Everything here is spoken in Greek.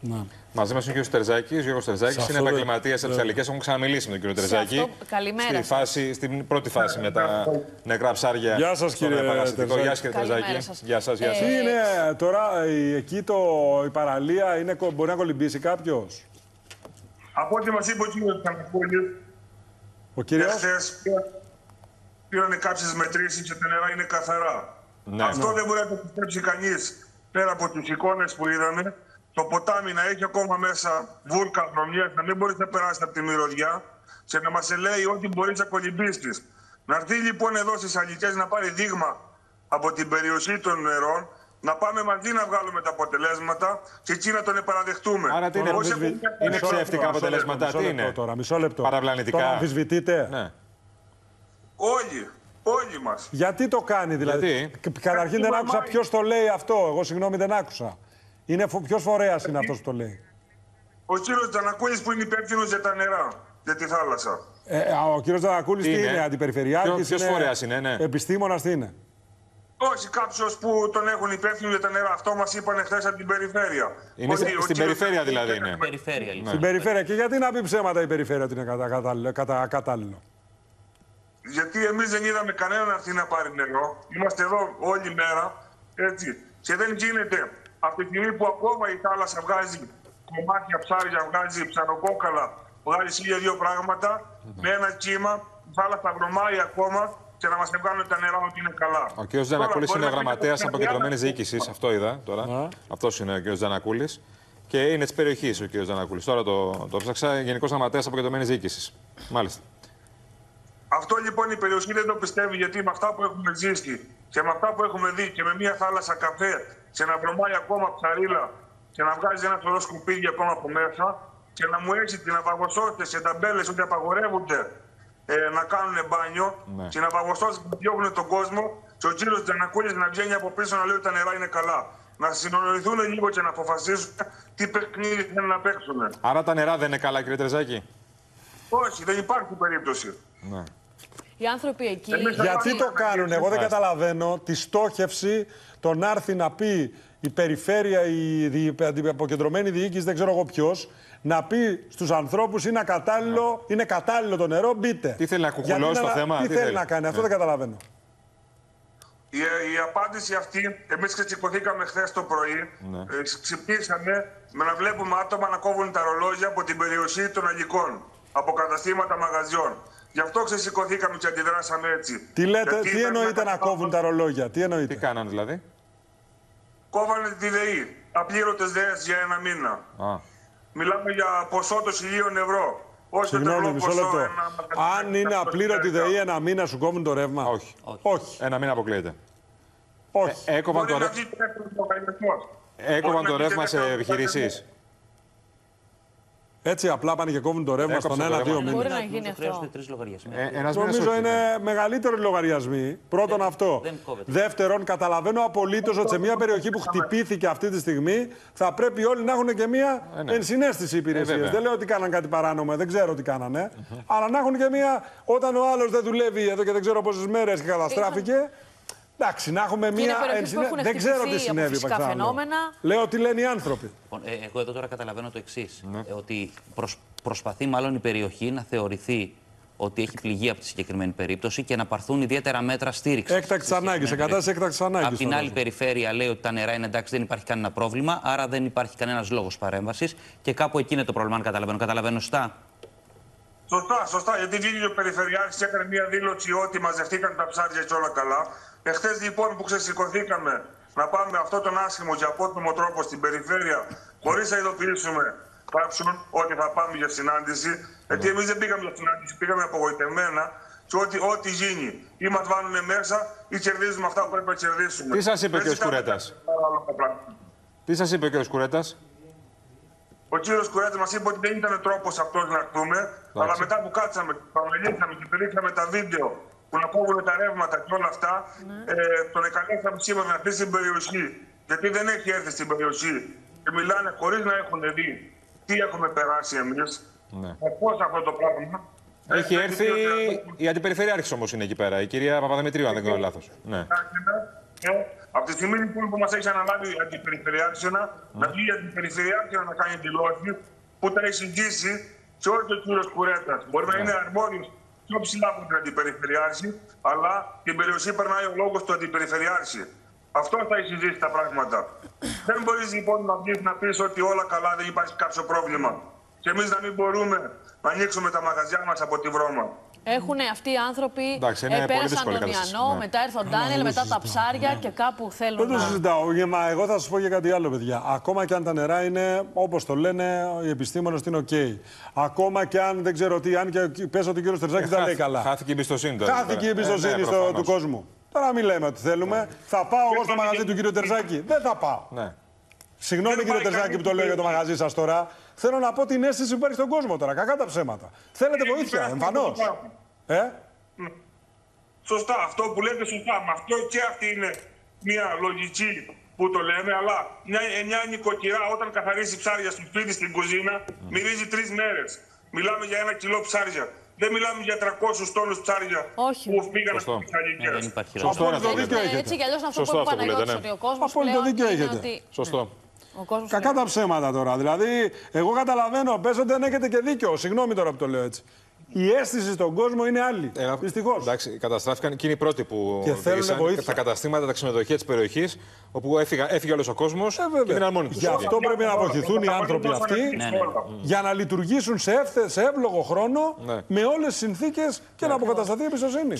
Ναι. Μαζί μας είναι ο κ. Τερζάκης. Ο Γιώργος Τερζάκης Σε είναι αυτό δεν- επαγγελματίας από τι Αλικέ. Έχουμε ξαναμιλήσει με τον κ. Τερζάκη. αυτό, καλημέρα Στη σας. φάση, στην πρώτη φάση με τα νεκρά ψάρια. Γεια σας, στον κύριε επαναστατικό. Τερζάκη. Γεια σας, κύριε Καλημέρα Τερζάκη. σας. Γεια σας, γεια Ε, σας. Τι είναι τώρα, η- εκεί το, η παραλία είναι, κο- μπορεί να κολυμπήσει κάποιος; Από ό,τι μας είπε ο κύριος Τσανακούλη, Ο κύριος; εχθές πήραν κάποιε μετρήσεις και τα νερά είναι καθαρά. Ναι. Αυτό δεν μπορεί να το πιστέψει κανείς πέρα από τι εικόνες που είδαμε. Το ποτάμι να έχει ακόμα μέσα βούρκα βρωμιές, να μην μπορείς να περάσεις από τη μυρωδιά και να μας λέει ότι μπορείς να κολυμπήσεις. Να έρθει λοιπόν εδώ στις Αλικέ να πάρει δείγμα από την περιοχή των νερών, να πάμε μαζί να βγάλουμε τα αποτελέσματα και εκεί να τον επαναδεχτούμε. Άρα τι είναι, Όχι αμφισβη- από μια- είναι Μισό ψεύτικα λεπτό, αποτελέσματα. Μισό Τι λεπτό είναι; τώρα, μισό λεπτό. Παραπλανητικά. Το αμφισβητείτε. Ναι. Όλοι, όλοι μας. Γιατί το κάνει δηλαδή; Γιατί; Κα- Καταρχήν δεν Γιατί άκουσα μαμά- ποιος το λέει αυτό. Εγώ συγγνώμη δεν άκουσα. Είναι ποιος φορέας είναι αυτός που το λέει; Ο κύριος Τζανακούλης που είναι υπεύθυνος για τα νερά, για τη θάλασσα. Ε, α, ο κύριος Δανακούλη τι Τι είναι, είναι; αντιπεριφερειάρχης. Ποιο- ποιος φορέας είναι, ναι. Επιστήμονας τι είναι; Όχι κάποιος που τον έχουν υπεύθυνο για τα νερά. Αυτό μας είπαν χθες από την περιφέρεια. Είναι Ότι στη- ο στην κύριος περιφέρεια Τζανακούλης δηλαδή έκανε είναι. Περιφέρεια λοιπόν. Στην περιφέρεια. Και γιατί να πει ψέματα η περιφέρεια ότι είναι κατά, κατάλληλο, κατά, κατάλληλο; Γιατί εμείς δεν είδαμε κανέναν να έρθει να πάρει νερό. Είμαστε εδώ όλη μέρα. Έτσι. Και δεν γίνεται από τη στιγμή που ακόμα η θάλασσα βγάζει κομμάτια ψάρια, βγάζει ψαροκόκαλα, βγάζει χίλια δύο πράγματα, με ένα κύμα, η θάλασσα βρωμάει ακόμα και να μας βγάλουν τα νερά ότι είναι καλά. Ο κ. Ζανακούλης Τώρα, είναι ο μπορεί να γραμματέας πείτε αποκεντρωμένης κάτι διοίκησης. Αυτό είδα τώρα. Ναι. Αυτός είναι ο κ. Ζανακούλης. Και είναι της περιοχής ο κ. Ζανακούλης. Τώρα το, το ψάξα. Γενικός γραμματέας αποκεντρωμένης διοίκησης. Μάλιστα. Αυτό λοιπόν η περιοχή δεν το πιστεύει γιατί με αυτά που έχουμε ζήσει και με αυτά που έχουμε δει και με μια θάλασσα καφέ και να βρωμάει ακόμα ψαρίλα και να βγάζει ένα σωρό σκουπίδια ακόμα από μέσα και να μου έχει την αβαγοσότε σε ταμπέλες ότι απαγορεύονται ε, να κάνουν μπάνιο Ναι. και να βαγοσώσει να διώχνουν τον κόσμο και ο κύριος Τζανακούλης να βγαίνει από πίσω να λέει ότι τα νερά είναι καλά. Να συνονοηθούν λίγο και να αποφασίσουν τι παιχνίδι θέλουν να παίξουν. Άρα τα νερά δεν είναι καλά, κ. Τερζάκη; Όχι, δεν υπάρχει περίπτωση. Ναι. Οι άνθρωποι εκεί. Εμείς θα Γιατί πάμε το να κάνουν, εγώ δεν Μάλιστα. καταλαβαίνω τη στόχευση το να έρθει να πει η περιφέρεια, η, δι- η αποκεντρωμένη διοίκηση, δεν ξέρω εγώ ποιος, να πει στους ανθρώπους είναι κατάλληλο, είναι κατάλληλο το νερό, μπείτε. Τι θέλει να Γιατί κουκουλώσει το θέμα, Τι, τι θέλει, θέλει; να κάνει, αυτό Ναι. δεν καταλαβαίνω. Η, η απάντηση αυτή, εμείς ξεσηκωθήκαμε χθες το πρωί, Ναι. ε, ξυπνήσαμε με να βλέπουμε άτομα να κόβουν τα ρολόγια από την περιοχή των Αγικών, από καταστήματα μαγαζιών. Γι' αυτό ξεσηκωθήκαμε και αντιδράσαμε έτσι. Τι λέτε, Γιατί τι ήταν εννοείται ένα να κόβουν τα ρολόγια, τι Τι εννοείται. κάναν δηλαδή; Κόβανε τη ΔΕΗ, απλήρωτες ΔΕΕΣ για ένα μήνα. Α. Μιλάμε για ποσό των χιλίων ευρώ. Όχι Συγγνώμη, τρελό μισό ποσό, λεπτό. ένα- Αν είναι απλήρωτη ΔΕΗ ένα μήνα σου κόβουν το ρεύμα; Όχι. Όχι. Ένα μήνα αποκλείεται. Όχι. Έκοβαν Μπορεί το, να ρε- βγει και δεύτερος λογαριασμός. έκοβαν Μπορεί το να βγει ρεύμα και σε δεύτερος επιχειρήσει. λογαριασμός. Έτσι απλά πάνε και κόβουν το ρεύμα Έκοψε στον το ένα-δύο ρεύμα. μήνες. Μπορεί να γίνει αυτό. Χρειάζονται τρεις λογαριασμοί. Ε, ένας μήνας Νομίζω όχι. είναι μεγαλύτεροι λογαριασμοί. Πρώτον αυτό. δεν κόβεται. Δεύτερον, καταλαβαίνω απολύτως ότι σε μια περιοχή που χτυπήθηκε αυτή τη στιγμή θα πρέπει όλοι να έχουν και μια Ε, ναι. ενσυναίσθηση υπηρεσίας. βέβαια. δεν λέω ότι κάναν κάτι παράνομο, δεν ξέρω τι κάνανε. Αλλά να έχουν και μια. Όταν ο άλλος δεν δουλεύει εδώ και δεν ξέρω πόσες μέρες και καταστράφηκε. Εντάξει, να έχουμε είναι μια περιοχές που έχουν Δεν ξέρω τι χτυπηθεί από συνέβη. φυσικά Παξάλο. φαινόμενα. Λέω τι λένε οι άνθρωποι. Λοιπόν, ε, εγώ εδώ τώρα καταλαβαίνω το εξής. ότι προσ- προσπαθεί μάλλον η περιοχή να θεωρηθεί ότι έχει πληγεί από τη συγκεκριμένη περίπτωση και να πάρθουν ιδιαίτερα μέτρα στήριξης. Έκτακτης ανάγκης, σε κατάσταση έκτακτης ανάγκης. Από την άλλη περιφέρεια λέει ότι τα νερά είναι εντάξει, δεν υπάρχει κανένα πρόβλημα, άρα δεν υπάρχει κανένας λόγος παρέμβασης. Και κάπου εκεί είναι το πρόβλημα, αν καταλαβαίνω. Καταλαβαίνω σωστά; Σωστά, σωστά. Γιατί βγήκε ο Περιφερειάρχης και έκανε μια δήλωση ότι μαζευτήκαν τα ψάρια και όλα καλά. Εχθές λοιπόν που ξεσηκωθήκαμε να πάμε αυτό τον άσχημο και απότομο τρόπο στην περιφέρεια, χωρίς να ειδοποιήσουμε κάποιον ότι θα πάμε για συνάντηση. Γιατί εμείς δεν πήγαμε για συνάντηση, πήγαμε απογοητευμένα και ότι ό,τι γίνει ή μας βάλουν μέσα ή κερδίζουμε αυτά που πρέπει να κερδίσουμε. Τι σας είπε ο Δεν κ. ζητάμε Κουρέτας; παράλογα πράγματα. Τι σας είπε ο κ. Κουρέτα. Ο κύριος Κουρέτης μας είπε ότι δεν ήταν τρόπος αυτός να έρθουμε. Αλλά μετά που κάτσαμε, που αναλύσαμε και πηδήξαμε τα βίντεο που να κόβουν τα ρεύματα και όλα αυτά, ε, τον εκαλέσαμε σήμερα να έρθει στην περιοχή. Γιατί δεν έχει έρθει στην περιοχή και μιλάνε χωρίς να έχουν δει τι έχουμε περάσει εμείς. Ναι. Πώς αυτό το πράγμα. Έχει Ε, έρθει. γιατί ότι- Η αντιπεριφερειάρχης όμως είναι εκεί πέρα, η κυρία Παπαδημητρίου, αν δεν κάνω λάθος. Ναι. Ε, Από τη στιγμή λοιπόν που μας έχεις αναλάβει η αντιπεριφερειάρχηνα, να βγει η αντιπεριφερειάρχηνα να κάνει δηλώσεις που τα έχει ζητήσει σε όλο το κύριο Κουρέτα. Μπορεί να είναι αρμόδιος πιο ψηλά από την αντιπεριφερειάρχη, αλλά την περιοχή περνάει ο λόγος του αντιπεριφερειάρχη. Αυτό θα έχει ζητήσει τα πράγματα. Δεν μπορείς λοιπόν να βγεις να πεις ότι όλα καλά, δεν υπάρχει κάποιο πρόβλημα. Και εμείς να μην μπορούμε να ανοίξουμε τα μαγαζιά μας από τη βρώμα. Έχουν αυτοί οι άνθρωποι Εντάξει, είναι ε, πολύ πέρασαν δύσκολη τον κατάσταση. Ιαννό, Ναι. μετά ήρθε ο Ντάνιελ, μετά τα ψάρια και κάπου θέλουν Δεν το να... συζητάω. Ε, Μα εγώ θα σας πω και κάτι άλλο, παιδιά. Ακόμα και αν τα νερά είναι, όπως το λένε οι επιστήμονες, είναι οκ. Ακόμα και αν δεν ξέρω τι, αν και πες ότι ο κύριο Τερζάκη δεν λέει καλά. Χάθηκε η εμπιστοσύνη τώρα. Χάθηκε η Ε, εμπιστοσύνη ναι, στο- προφανώς. του κόσμου. Τώρα μην λέμε ότι θέλουμε. Θα πάω εγώ στο μαγαζί του κύριου Τερζάκη. Δεν θα πάω. Ναι. Συγγνώμη Δεν κύριε πάει Τερζάκη που κανείς το λέω για το που- μαγαζί σας τώρα. Θέλω να πω την αίσθηση που υπάρχει στον κόσμο τώρα. Κακά τα ψέματα. Θέλετε Έχει βοήθεια, περάσει εμφανώς. το πράγμα. Ε; Σωστά, αυτό που λέτε σωστά. Με αυτό και αυτή είναι μια λογική που το λέμε, αλλά μια, μια νοικοκυρά όταν καθαρίσει ψάρια στο σπίτι στην κουζίνα μυρίζει τρεις μέρες. Μιλάμε για ένα κιλό ψάρια. Δεν μιλάμε για 300 τόνους ψάρια Όχι. που πήγαν Σωστό. στι Αγγλικές. Ναι, δεν υπάρχει Σωστό είναι αυτό. Απόλυτο δίκιο Έτσι, έχετε. έτσι κι αλλιώς αυτό Σωστό που είπε ο αυτό που λέτε, Παναγιώτης, ναι. ότι ο κόσμος Απόλυτο δίκιο έχετε. Ότι... Σωστό. Ο κόσμος Κακά τα ψέματα τώρα. Δηλαδή, εγώ καταλαβαίνω, πες ότι δεν έχετε και δίκιο. Συγγνώμη τώρα που το λέω έτσι. Η αίσθηση στον κόσμο είναι άλλη. Ε, Δυστυχώς. Εντάξει, καταστράφηκαν και είναι οι πρώτοι που Και θέλουν οδήγησαν βοήθεια. τα καταστήματα, τα ξενοδοχεία της περιοχής, όπου έφυγα, έφυγε όλος ο κόσμος Ε, και βέβαια. μείναν μόνοι του. Γι' αυτό πρέπει να βοηθηθούν οι άνθρωποι αυτοί Ναι, ναι. για να λειτουργήσουν σε, εύθε, σε εύλογο χρόνο Ναι. με όλες τις συνθήκες και να αποκατασταθεί η εμπιστοσύνη.